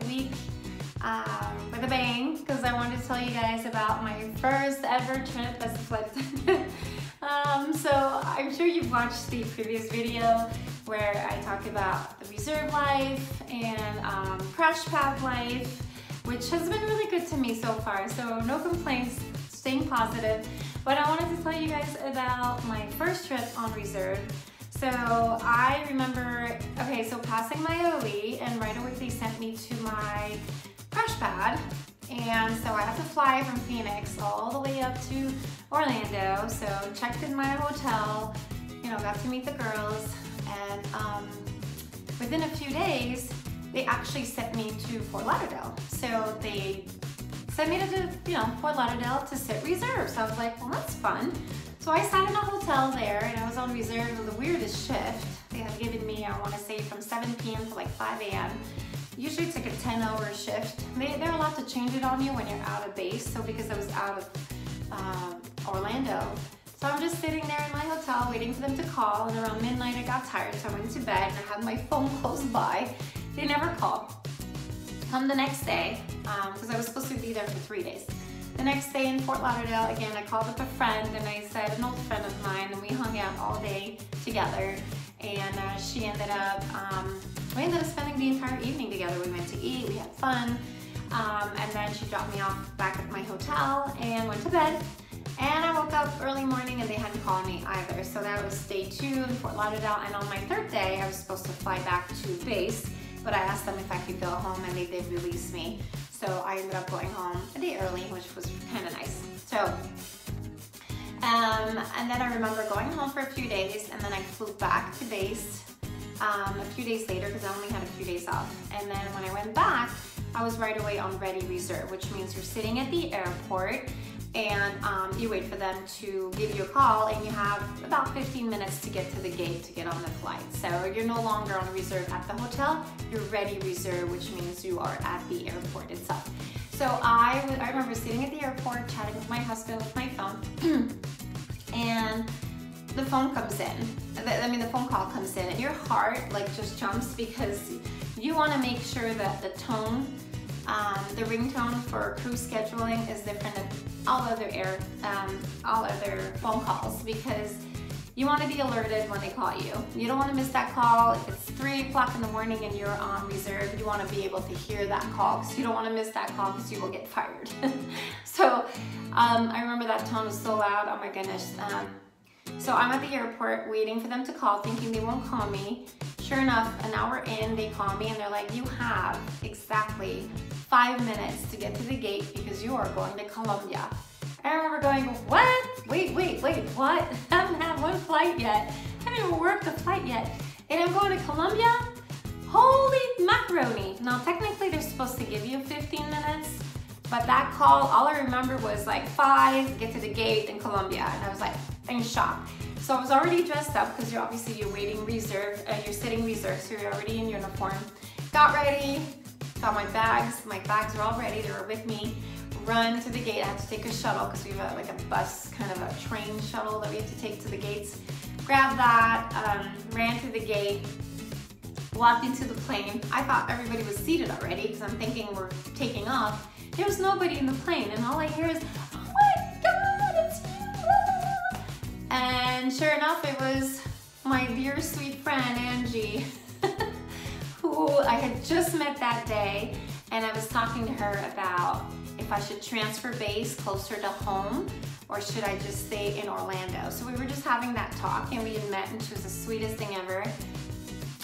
week um, with a bang because I wanted to tell you guys about my first ever trip as a flight attendant. um, so I'm sure you've watched the previous video where I talk about the reserve life and um, crash pad life, which has been really good to me so far. So no complaints, staying positive. But I wanted to tell you guys about my first trip on reserve. So I remember, okay, so passing my OE and right away they sent me to my crash pad. And so I have to fly from Phoenix all the way up to Orlando. So checked in my hotel, you know, got to meet the girls. And um, within a few days, they actually sent me to Fort Lauderdale. So they sent me to, you know, Fort Lauderdale to sit reserve. So I was like, well, that's fun. So I sat in a hotel there and I was on reserve for the weirdest shift. They had given me, I want to say from 7 p.m. to like 5 a.m. Usually it's like a 10 hour shift. They, they're allowed to change it on you when you're out of base. So because I was out of um, Orlando. So I'm just sitting there in my hotel waiting for them to call and around midnight I got tired so I went to bed and I had my phone close by. They never called. Come the next day, because um, I was supposed to be there for three days. The next day in Fort Lauderdale, again, I called up a friend and I said, an old friend of mine, and we hung out all day together. And uh, she ended up, um, we ended up spending the entire evening together. We went to eat, we had fun. Um, and then she dropped me off back at my hotel and went to bed. And I woke up early morning and they hadn't called me either. So that was day two in Fort Lauderdale. And on my third day, I was supposed to fly back to base, but I asked them if I could go home and they did release me. So I ended up going home a day early, which was kind of nice. So, um, and then I remember going home for a few days and then I flew back to base um, a few days later because I only had a few days off. And then when I went back, I was right away on ready reserve, which means you're sitting at the airport and um, you wait for them to give you a call and you have about 15 minutes to get to the gate to get on the flight. So you're no longer on reserve at the hotel, you're ready reserve, which means you are at the airport itself. So I, I remember sitting at the airport chatting with my husband with my phone and the phone comes in. I mean, the phone call comes in and your heart like just jumps because you want to make sure that the tone um, the ringtone for crew scheduling is different than all other air, um, all other phone calls because you want to be alerted when they call you. You don't want to miss that call. If it's 3 o'clock in the morning and you're on reserve, you want to be able to hear that call because you don't want to miss that call because you will get fired. so um, I remember that tone was so loud. Oh my goodness. Um, so I'm at the airport waiting for them to call, thinking they won't call me. Sure enough, an hour in, they call me and they're like, you have exactly five minutes to get to the gate because you are going to Colombia. I remember going, what? Wait, wait, wait, what? I haven't had one flight yet. I haven't even worked a flight yet. And I'm going to Colombia? Holy macaroni. Now, technically, they're supposed to give you 15 minutes, but that call, all I remember was like five, get to the gate in Colombia. And I was like, in shock. So I was already dressed up because you're obviously you're waiting reserve, uh, you're sitting reserve, so you're already in uniform. Got ready, got my bags. My bags were all ready, they were with me. Run to the gate, I had to take a shuttle because we have a, like a bus, kind of a train shuttle that we have to take to the gates. Grabbed that, um, ran to the gate, walked into the plane. I thought everybody was seated already because I'm thinking we're taking off. There was nobody in the plane and all I hear is, oh my God, it's you! And sure enough, it was my dear sweet friend, Angie. who I had just met that day and I was talking to her about if I should transfer base closer to home or should I just stay in Orlando. So we were just having that talk and we had met and she was the sweetest thing ever.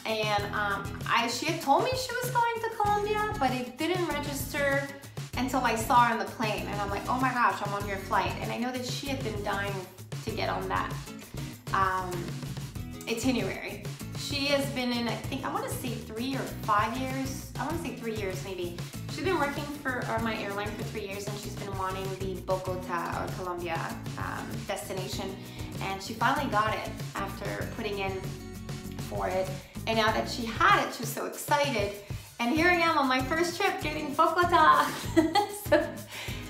And um, I, she had told me she was going to Colombia, but it didn't register until I saw her on the plane. And I'm like, oh my gosh, I'm on your flight. And I know that she had been dying to get on that um, itinerary. She has been in, I think, I want to say three or five years. I want to say three years maybe. She's been working for uh, my airline for three years and she's been wanting the Bogota or Colombia um, destination. And she finally got it after putting in for it. And now that she had it, she was so excited. And here I am on my first trip getting Bogota. so,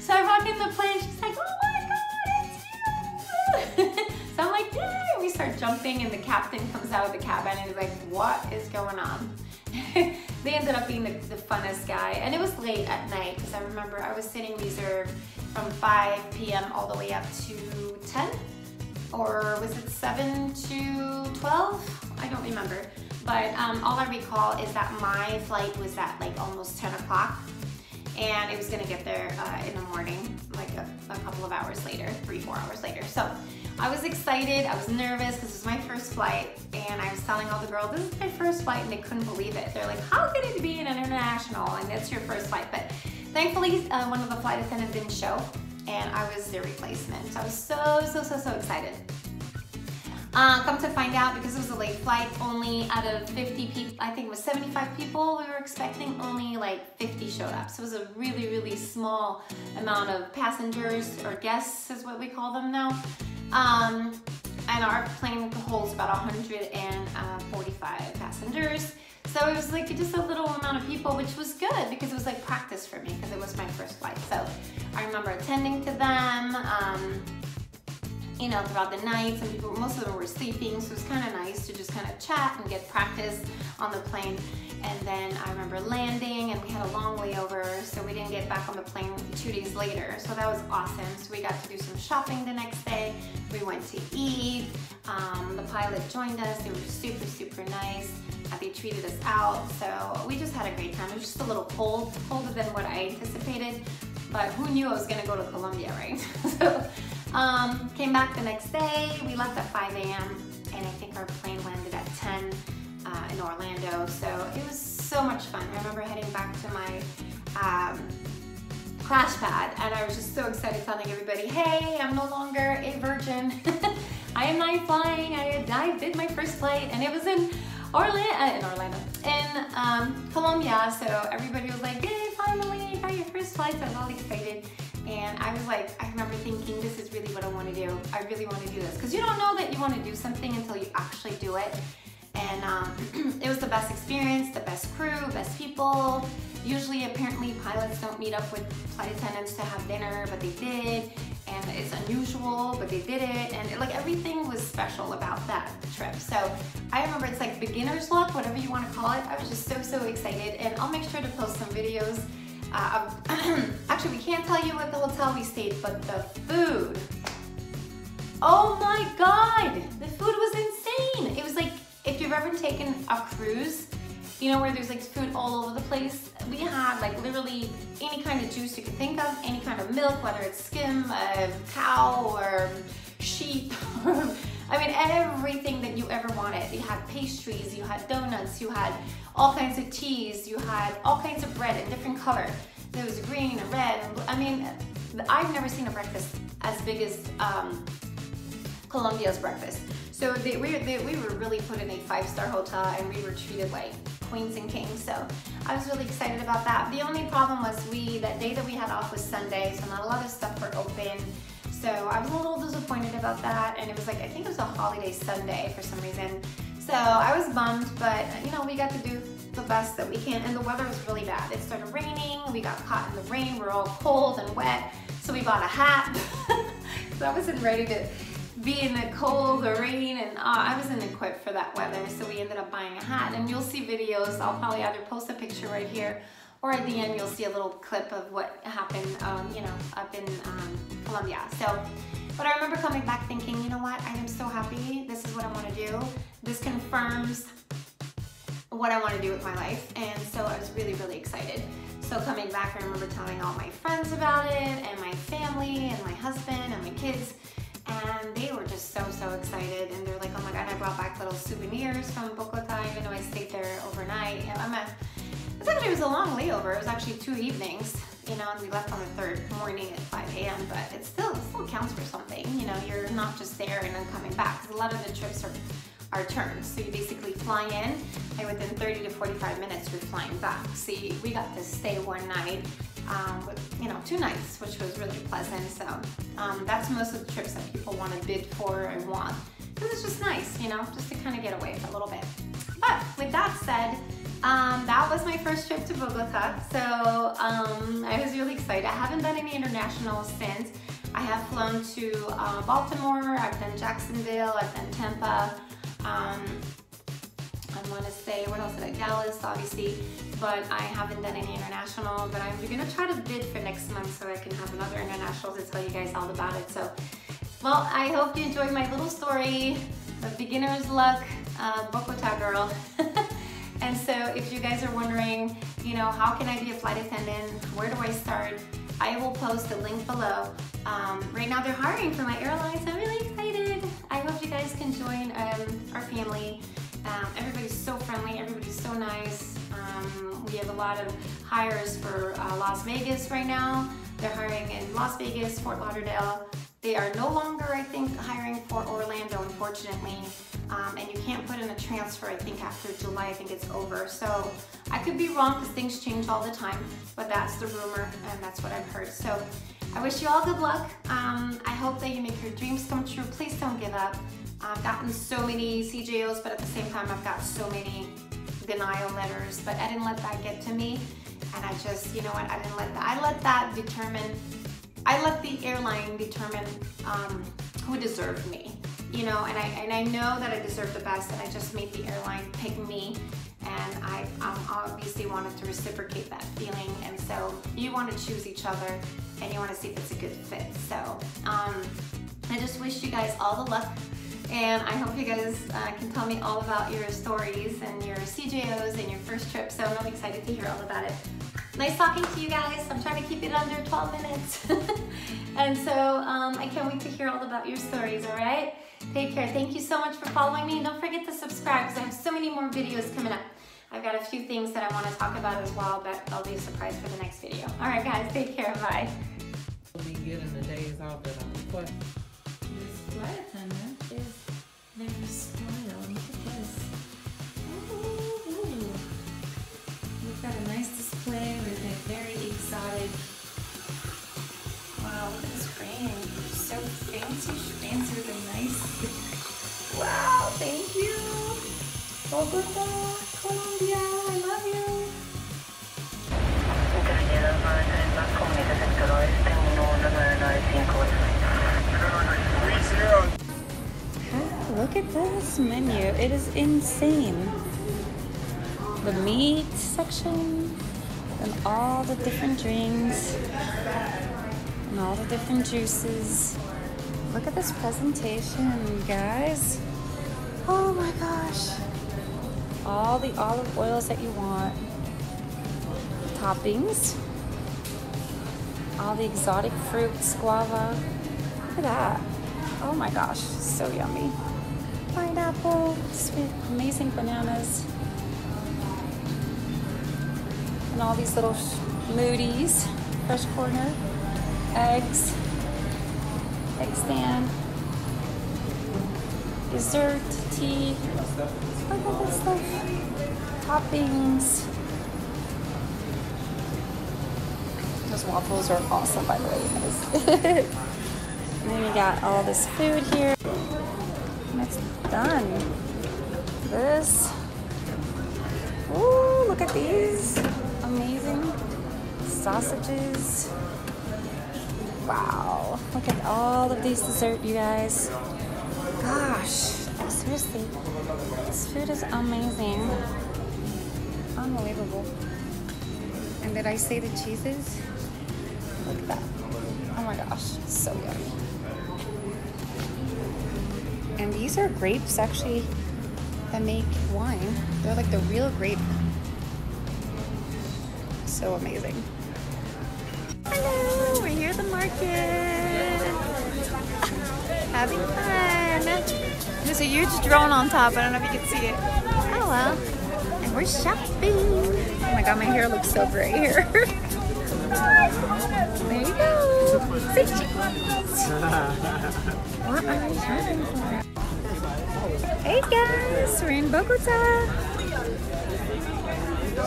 so I walk in the plane, she's like, oh my God, it's you. so I'm like, yay! We start jumping and the captain comes out of the cabin and is like, what is going on? they ended up being the, the, funnest guy. And it was late at night because I remember I was sitting reserve from 5 p.m. all the way up to 10 or was it 7 to 12? I don't remember. But um, all I recall is that my flight was at like almost 10 o'clock and it was gonna get there uh, in the morning, like a, a, couple of hours later, three, four hours later. So I was excited, I was nervous it was my first flight and I was telling all the girls, this is my first flight and they couldn't believe it. They're like, how could it be an international and that's your first flight? But thankfully, uh, one of the flight attendants didn't show and I was their replacement. So I was so, so, so, so excited. Uh, come to find out, because it was a late flight, only out of 50 people, I think it was 75 people we were expecting, only like 50 showed up. So it was a really, really small amount of passengers, or guests is what we call them now. Um, and our plane holds about 145 passengers. So it was like just a little amount of people, which was good because it was like practice for me because it was my first flight. So I remember attending to them. Um, you know, throughout the night. Some people, most of them were sleeping, so it was kind of nice to just kind of chat and get practice on the plane. And then I remember landing and we had a long layover, so we didn't get back on the plane two days later. So that was awesome. So we got to do some shopping the next day. We went to eat. Um, the pilot joined us. They were super, super nice. They treated us out. So we just had a great time. It was just a little cold, colder than what I anticipated. But who knew I was gonna go to Colombia, right? so um, came back the next day. We left at 5 a.m. and I think our plane landed at 10 uh, in Orlando. So it was so much fun. I remember heading back to my um, crash pad and I was just so excited telling everybody, hey, I'm no longer a virgin. I am night flying. I, I did my first flight and it was in Orlando, uh, in Orlando, in um, Colombia. So everybody was like, yay, finally, got your first flight. So I was all excited. And I was like, I remember thinking, this is really what I want to do. I really want to do this. Because you don't know that you want to do something until you actually do it. And um, it was the best experience, the best crew, best people. Usually, apparently, pilots don't meet up with flight attendants to have dinner, but they did. And it's unusual, but they did it. And it, like everything was special about that trip. So I remember it's like beginner's luck, whatever you want to call it. I was just so, so excited. And I'll make sure to post some videos uh, actually, we can't tell you what the hotel we stayed, but the food. Oh my God, the food was insane. It was like, if you've ever taken a cruise, you know, where there's like food all over the place. We had like literally any kind of juice you could think of, any kind of milk, whether it's skim, uh, cow, or sheep. I mean, everything that you ever wanted. You had pastries, you had donuts, you had all kinds of teas, you had all kinds of bread in different color. There was green and red. And I mean, I've never seen a breakfast as big as um, Colombia's breakfast. So they, we, they, we were really put in a five-star hotel and we were treated like queens and kings. So I was really excited about that. The only problem was we, that day that we had off was Sunday, so not a lot of stuff were open. So I was a little disappointed about that. And it was like, I think it was a holiday Sunday for some reason. So I was bummed, but you know, we got to do the best that we can. And the weather was really bad. It started raining. We got caught in the rain. We are all cold and wet. So we bought a hat. so I wasn't ready to be in the cold or rain and uh, I wasn't equipped for that weather. So we ended up buying a hat and you'll see videos. I'll probably either post a picture right here or at the end you'll see a little clip of what happened, um, you know, up in um, Colombia. So, but I remember coming back thinking, you know what, I am so happy. This is what I want to do. This confirms what I want to do with my life. And so I was really, really excited. So coming back, I remember telling all my friends about it and my family and my husband and my kids. And they were just so, so excited. And they're like, oh my God, I brought back little souvenirs from Bogota, even though I stayed there overnight. And I'm a, it's actually, it was a long layover. It was actually two evenings, you know, and we left on the third morning at 5 a.m., but it still, it still counts for something. You know, you're not just there and then coming back. Because a lot of the trips are, are turns. So you basically fly in, and within 30 to 45 minutes, you're flying back. See, we got to stay one night, um, with, you know, two nights, which was really pleasant. So um, that's most of the trips that people want to bid for and want. Because it's just nice, you know, just to kind of get away for a little bit. But with that said, um, was my first trip to Bogota, so um, I was really excited. I haven't done any international since. I have flown to uh, Baltimore, I've done Jacksonville, I've done Tampa, um, I want to say, what else did I, Dallas, obviously, but I haven't done any international, but I'm gonna try to bid for next month so I can have another international to tell you guys all about it. So, well, I hope you enjoyed my little story, the beginner's luck, uh, Bogota girl. and so if you guys are wondering, you know, how can I be a flight attendant? Where do I start? I will post the link below. Um, right now they're hiring for my airlines. I'm really excited. I hope you guys can join um, our family. Um, everybody's so friendly, everybody's so nice. Um, we have a lot of hires for uh, Las Vegas right now. They're hiring in Las Vegas, Fort Lauderdale. They are no longer, I think, hiring for Orlando, unfortunately. Um, and you can't put in a transfer, I think, after July. I think it's over. So I could be wrong because things change all the time, but that's the rumor and that's what I've heard. So I wish you all good luck. Um, I hope that you make your dreams come true. Please don't give up. I've gotten so many CJOs, but at the same time, I've got so many denial letters, but I didn't let that get to me. And I just, you know what, I didn't let that, I let that determine, I let the airline determine um, who deserved me, you know, and I, and I know that I deserve the best and I just made the airline pick me and I um, obviously wanted to reciprocate that feeling and so you want to choose each other and you want to see if it's a good fit. So um, I just wish you guys all the luck and I hope you guys uh, can tell me all about your stories and your CJOs and your first trip. So I'm really excited to hear all about it. Nice talking to you guys. I'm trying to keep it under 12 minutes. and so um, I can't wait to hear all about your stories, all right? Take care. Thank you so much for following me. Don't forget to subscribe because I have so many more videos coming up. I've got a few things that I want to talk about as well, but I'll be a surprise for the next video. All right, guys, take care. Bye. Be getting the days off that I'm requesting. This flight attendant is very spoiled. Look at this. Ooh. We've got a nice display with a very exotic. Wow, look at this frame. So fancy, fancier than nice. Wow, thank you. Bogota, Colombia, I love you. Internacional Maritime Bangkok, Sector Oeste, 1958. Look at this menu. It is insane. The meat section and all the different drinks and all the different juices. Look at this presentation, guys. Oh my gosh. All the olive oils that you want. Toppings. All the exotic fruits, guava. Look at that. Oh my gosh, so yummy. Pineapple, sweet, amazing bananas. And all these little smoothies, fresh corner, eggs, egg stand, dessert, tea. Look at this stuff. Toppings. Those waffles are awesome, by the way, guys. And then we got all this food here. And it's done. This. Ooh, look at these. Amazing. Sausages. Wow. Look at all of these dessert, you guys. Gosh. Seriously. This food is amazing. Unbelievable. And did I say the cheeses? Look at that. Oh my gosh, so yummy. And these are grapes actually that make wine. They're like the real grape. So amazing. Hello, we're here at the market. Having fun. There's a huge drone on top. I don't know if you can see it. Oh well. And we're shopping. Oh my god, my hair looks so gray here. there you go. Say cheese. What are you shopping for? Hey guys, we're in Bogota.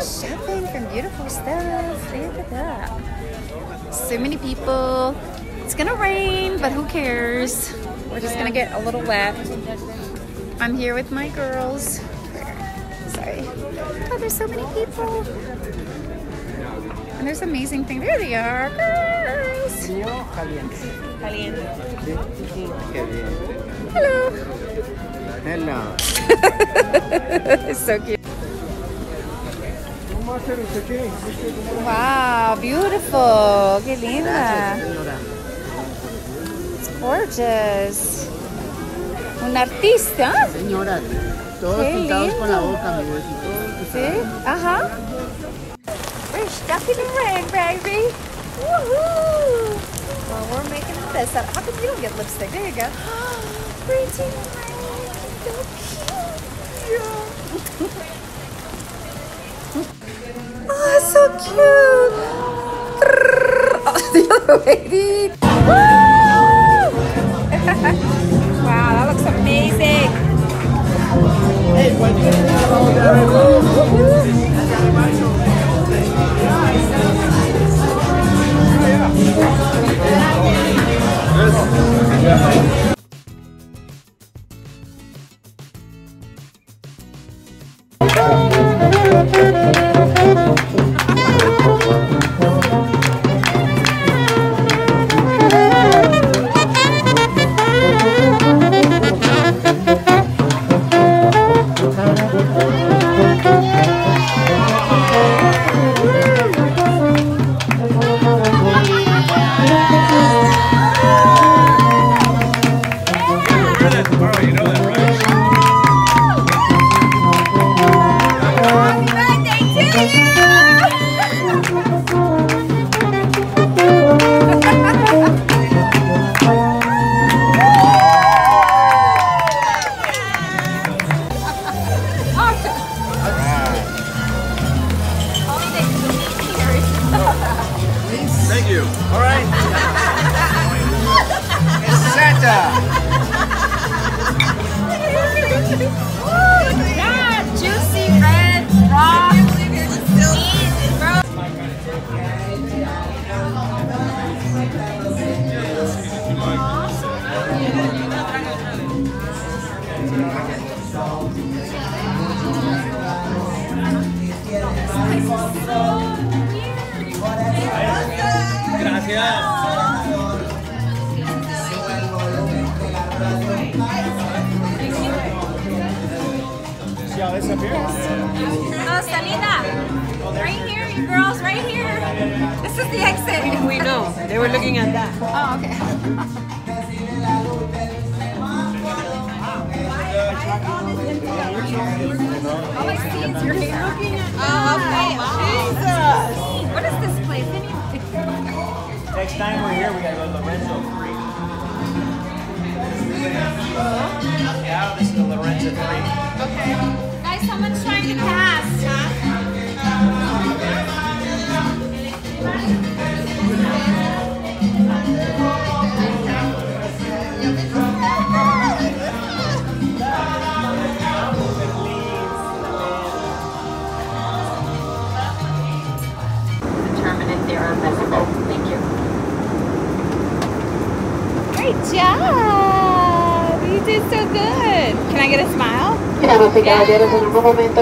Shopping from beautiful stuff. Look at that. So many people. It's gonna rain, but who cares? We're just gonna get a little wet. I'm here with my girls. Sorry. Oh, there's so many people. And there's amazing things. There they are, girls. Hello. Hello. it's so cute. Wow, beautiful. Qué linda. Gorgeous. Un artista. Señora, todos pintados con la boca, mi besito. Sí, ajá. We're stuck in the rain, baby. Woohoo! Well, we're making the best out. How come you don't get lipstick? There you go. Pretty rain, so cute. oh, so cute. The other lady. Wow, that looks amazing. All right. it's Santa. Oh, Salida, right here, you girls, right here. This is the exit. We know. They were looking at that. Oh, okay. All I see is your hair. Oh, okay. Jesus. What is this? Next time we're here, we gotta go to Lorenzo Creek. Yeah, this is the Lorenzo Creek. Guys, someone's trying job. You did so good. Can I get a smile? Damas